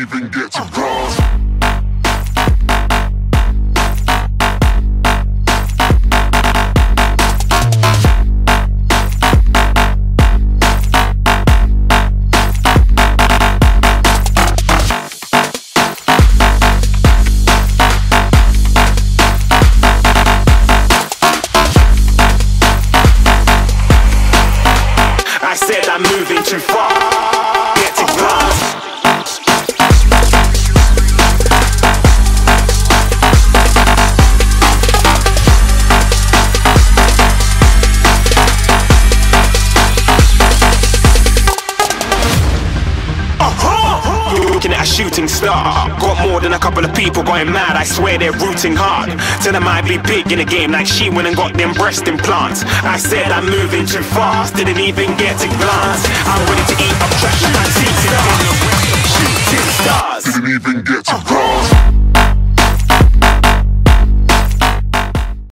even get to cross. I said I'm moving too far. Get to glass. Shooting star. Got more than a couple of people going mad. I swear they're rooting hard. Tell them I'd be big in the game like she went and got them breast implants. I said I'm moving too fast, didn't even get to glance. I'm ready to eat up trash like shooting stars. Shooting stars. Didn't even get to cross.